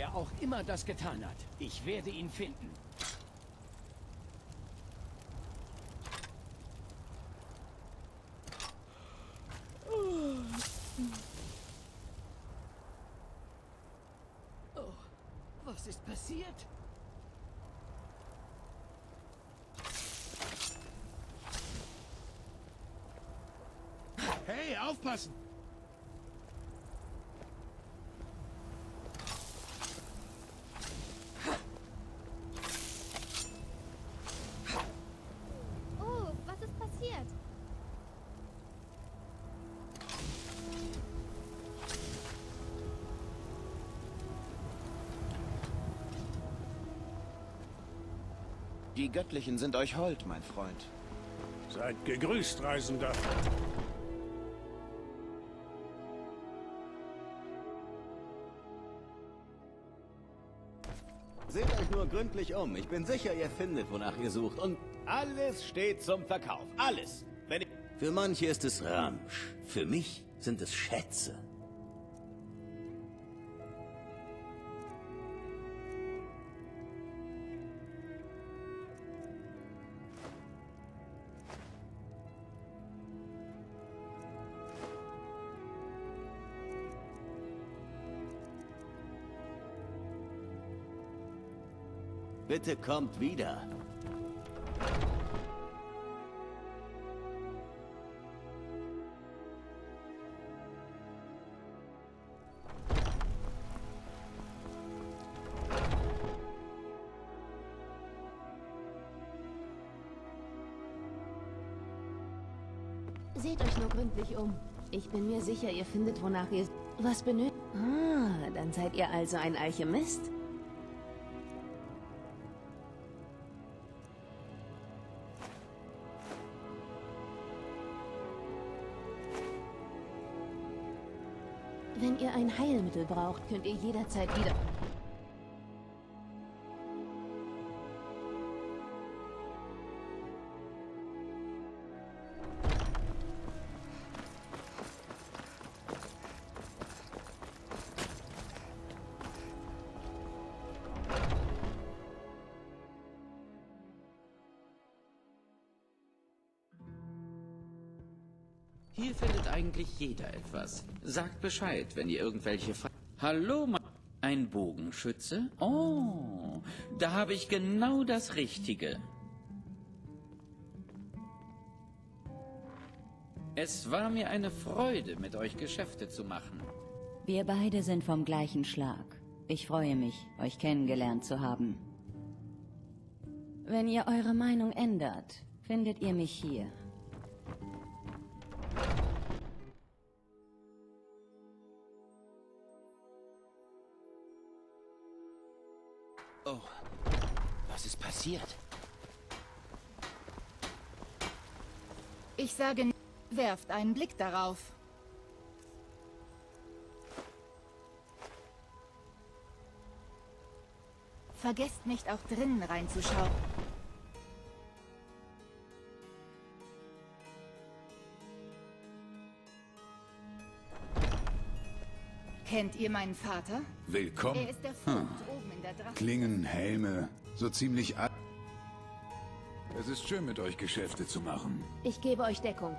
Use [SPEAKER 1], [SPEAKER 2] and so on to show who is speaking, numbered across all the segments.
[SPEAKER 1] Wer auch immer das getan hat, ich werde ihn finden. Oh, was ist passiert?
[SPEAKER 2] Hey, aufpassen!
[SPEAKER 3] Die Göttlichen sind euch hold, mein Freund.
[SPEAKER 2] Seid gegrüßt, Reisender.
[SPEAKER 4] Seht euch nur gründlich um. Ich bin sicher, ihr findet, wonach ihr sucht. Und alles steht zum Verkauf. Alles. Wenn ich Für manche ist es Ramsch. Für mich sind es Schätze. Bitte kommt wieder.
[SPEAKER 5] Seht euch nur gründlich um. Ich bin mir sicher, ihr findet, wonach ihr... Was benötigt... Ah, dann seid ihr also ein Alchemist? Wenn ihr ein Heilmittel braucht, könnt ihr jederzeit wieder...
[SPEAKER 6] eigentlich jeder etwas. Sagt Bescheid, wenn ihr irgendwelche Fra Hallo, ein Bogenschütze? Oh, da habe ich genau das Richtige. Es war mir eine Freude, mit euch Geschäfte zu machen.
[SPEAKER 7] Wir beide sind vom gleichen Schlag. Ich freue mich, euch kennengelernt zu haben. Wenn ihr eure Meinung ändert, findet ihr mich hier.
[SPEAKER 3] Oh, was ist passiert?
[SPEAKER 8] Ich sage, werft einen Blick darauf. Vergesst nicht auch drinnen reinzuschauen. Kennt ihr meinen Vater?
[SPEAKER 9] Willkommen.
[SPEAKER 8] Er ist der der Drache.
[SPEAKER 9] Klingen, Helme, so ziemlich all... Es ist schön, mit euch Geschäfte zu machen.
[SPEAKER 5] Ich gebe euch Deckung.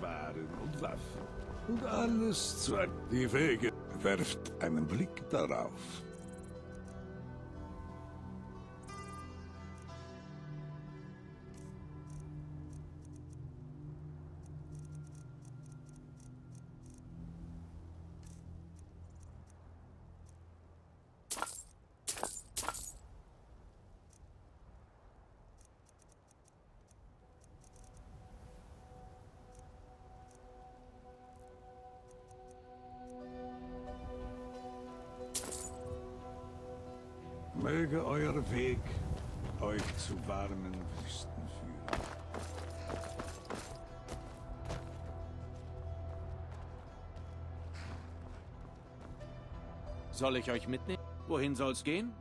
[SPEAKER 9] Waren und Waffen. Und alles zweckt die Wege. Werft einen Blick darauf. Möge euer Weg euch zu warmen Wüsten führen.
[SPEAKER 10] Soll ich euch mitnehmen? Wohin soll's gehen?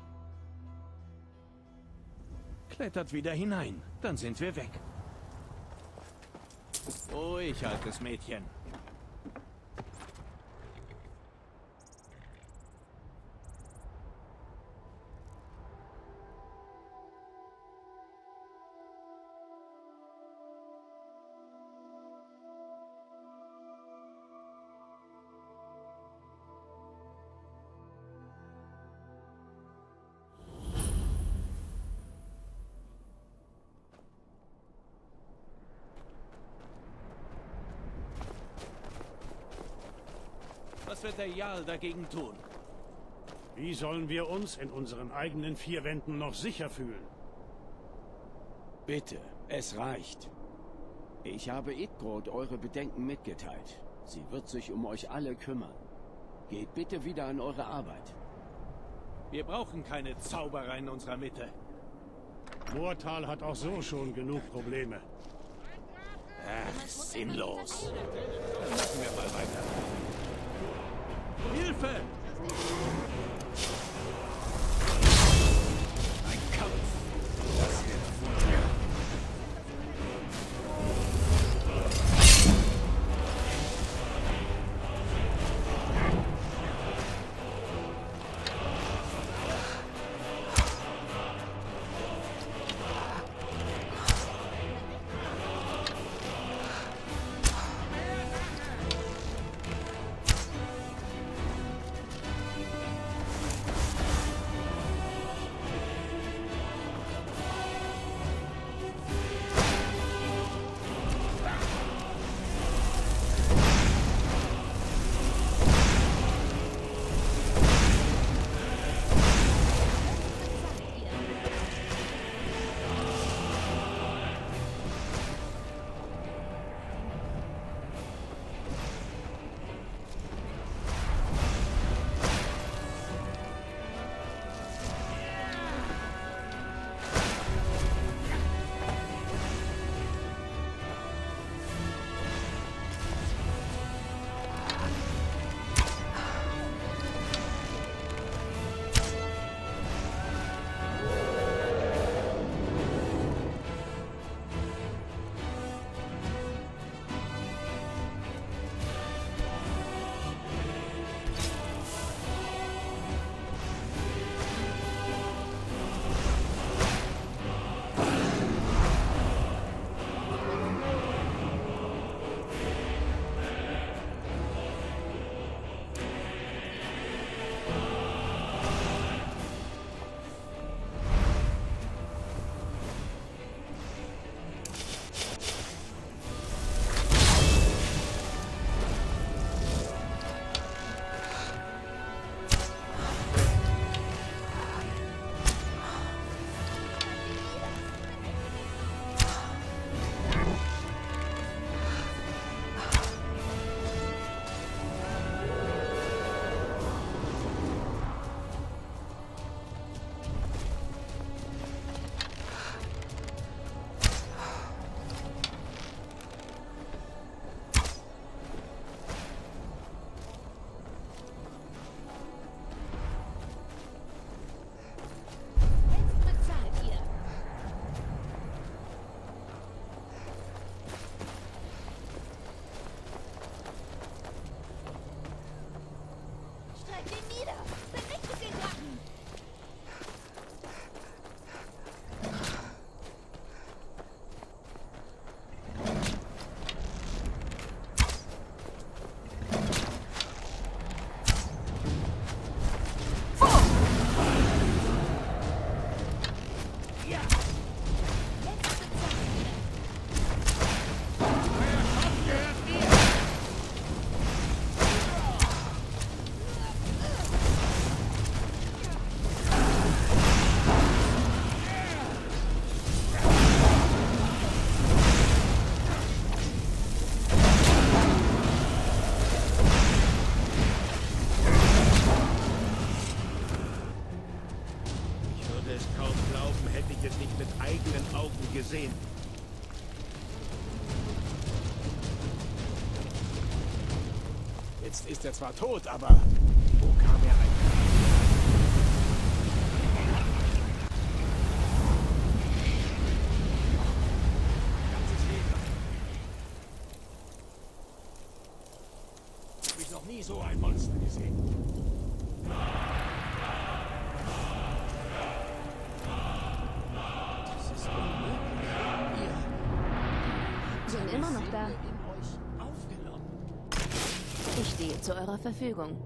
[SPEAKER 2] Klettert wieder hinein, dann sind wir weg.
[SPEAKER 10] Ruhig, altes Mädchen. Was wird der Jarl dagegen tun?
[SPEAKER 2] Wie sollen wir uns in unseren eigenen vier Wänden noch sicher fühlen?
[SPEAKER 1] Bitte, es reicht. Ich habe Idgrod eure Bedenken mitgeteilt. Sie wird sich um euch alle kümmern. Geht bitte wieder an eure Arbeit.
[SPEAKER 10] Wir brauchen keine Zauberer in unserer Mitte.
[SPEAKER 2] Moortal hat auch so schon genug Probleme.
[SPEAKER 10] Ach, sinnlos. Dann machen wir mal weiter. Hilfe! sehen. Jetzt ist er zwar tot, aber wo kam er eigentlich?
[SPEAKER 11] Verfügung.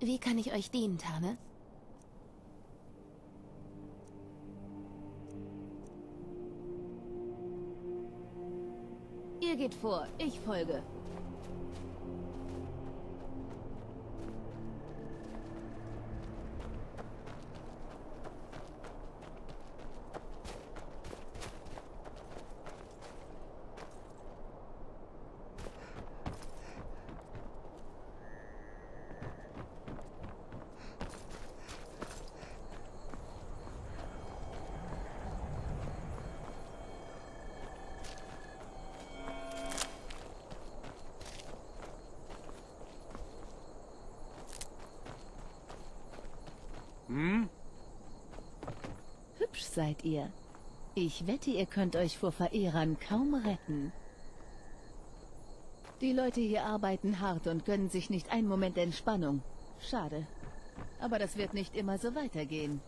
[SPEAKER 11] Wie kann ich euch dienen, Tane? Ihr geht vor, ich folge. Hübsch seid ihr. Ich wette, ihr könnt euch vor Verehrern kaum retten. Die Leute hier arbeiten hart und gönnen sich nicht einen Moment Entspannung. Schade. Aber das wird nicht immer so weitergehen.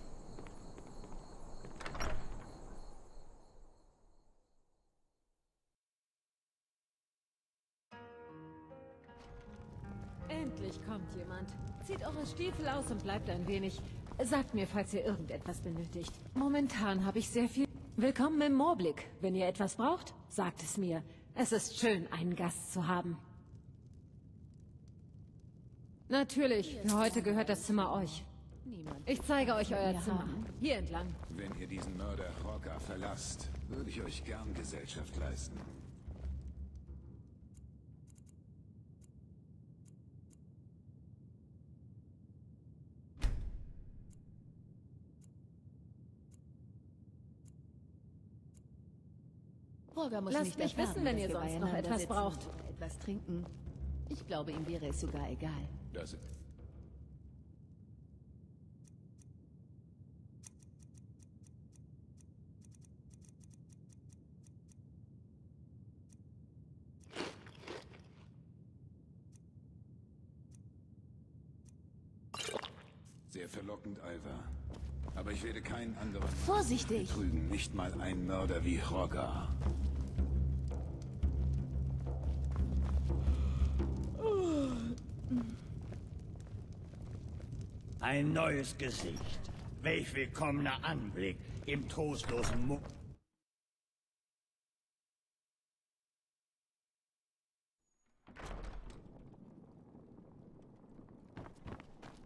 [SPEAKER 12] Endlich kommt jemand. Zieht eure Stiefel aus und bleibt ein wenig. Sagt mir, falls ihr irgendetwas benötigt. Momentan habe ich sehr viel... Willkommen im Moorblick. Wenn ihr etwas braucht, sagt es mir. Es ist schön, einen Gast zu haben. Natürlich, für heute gehört das Zimmer euch. Ich zeige euch euer Zimmer. Hier entlang.
[SPEAKER 9] Wenn ihr diesen Mörder Rocker verlasst, würde ich euch gern Gesellschaft leisten.
[SPEAKER 11] Holger muss
[SPEAKER 12] Lasst
[SPEAKER 11] nicht
[SPEAKER 12] mich
[SPEAKER 11] erfahren,
[SPEAKER 12] wissen, wenn ihr sonst noch etwas
[SPEAKER 11] sitzen
[SPEAKER 12] braucht.
[SPEAKER 11] Etwas trinken. Ich glaube, ihm wäre es sogar egal.
[SPEAKER 9] Das Sehr verlockend, Alva. Aber ich werde keinen anderen
[SPEAKER 11] Vorsichtig!
[SPEAKER 9] betrügen. Nicht mal ein Mörder wie Rogger.
[SPEAKER 2] Ein neues Gesicht. Welch willkommener Anblick im trostlosen Mu...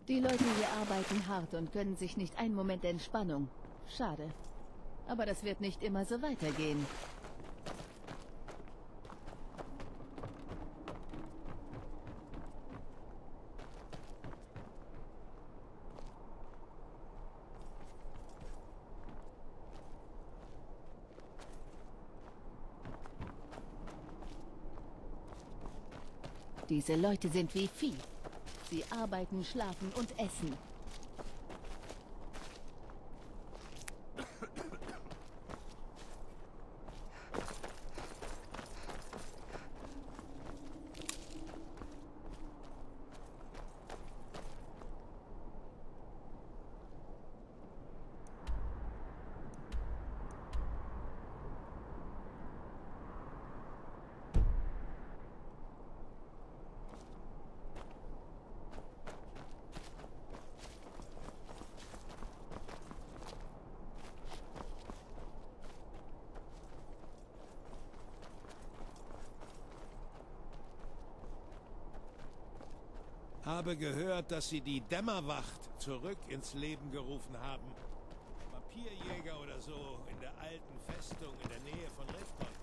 [SPEAKER 11] Die Leute hier arbeiten hart und gönnen sich nicht einen Moment Entspannung. Schade. Aber das wird nicht immer so weitergehen. Diese Leute sind wie Vieh. Sie arbeiten, schlafen und essen.
[SPEAKER 13] Habe gehört, dass Sie die Dämmerwacht zurück ins Leben gerufen haben. Vampirjäger oder so in der alten Festung in der Nähe von Rifton.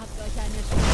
[SPEAKER 12] Habt euch eine schöne